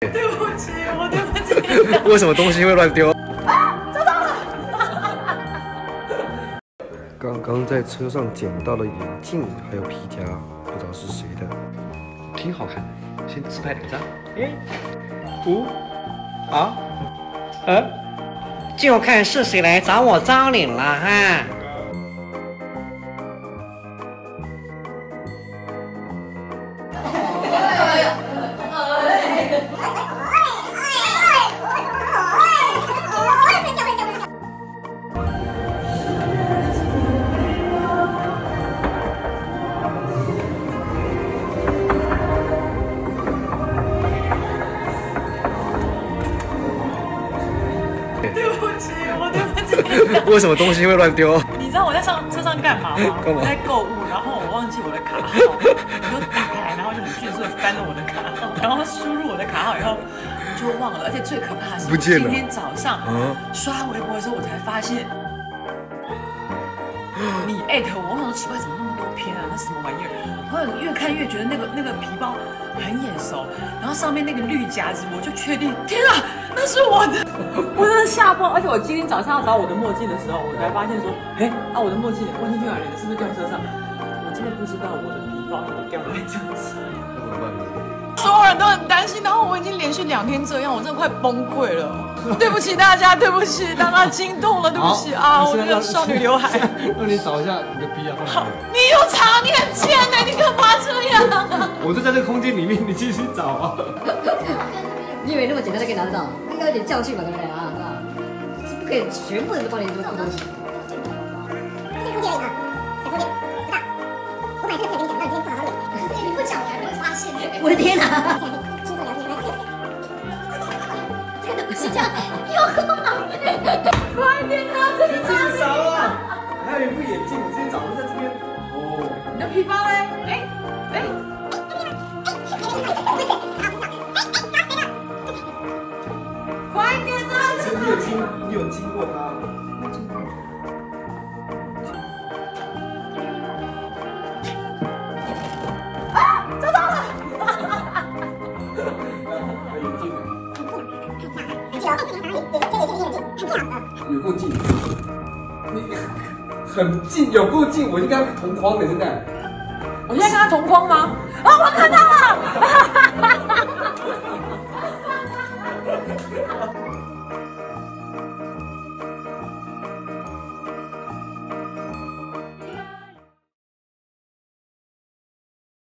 对不起，我对不起。为什么东西会乱丢？啊找到了。刚刚在车上捡到了眼镜，还有皮夹，不知道是谁的，挺好看。先自拍两张。哎，五，啊，呃，就看是谁来找我招领了哈。为什么东西会乱丢？你知道我在上车上干嘛吗？我在购物，然后我忘记我的卡号，我就打开，然后就很迅速的翻了我的卡号，然后输入我的卡号以后就忘了，而且最可怕的是，今天早上啊刷微博的时候，我才发现你艾特我，我想说奇怪，怎么那么多篇啊？那什么玩意儿？后来越看越觉得那个那个皮包很眼熟，然后上面那个绿夹子，我就确定，天啊，那是我的！我真的吓爆！而且我今天早上要找我的墨镜的时候，我才发现说，哎，啊，我的墨镜，墨镜去哪里了？是不是掉车上？我真的不知道我的皮包有没有掉在这里。所有人都很担心，然后我已经连续两天这样，我真的快崩溃了。对不起大家，对不起，让他惊动了，对不起啊！我这个少女刘海。让你找一下你的逼啊，好，你有藏，你很贱呢，你干嘛这样？我就在这个空间里面，你继续找啊。你以为那么简单就可以拿得到？应该有点教训吧，对不对啊？是吧？是不可以全部人都帮你做东西。这个空间而已啊，小空间不大。我本来这个可以跟你讲，但今天不好好脸。你不讲我还没有发现。我的天哪！是这样，有喝吗。快点啊！这里？找啊！还有一副眼镜，今天早上在这边。哦，你的皮包嘞？哎哎，快点啊！你有经，你有经过他。有够近，你很近，有够近，我应该同框的现在。我现在跟他同框吗？啊、我看到了！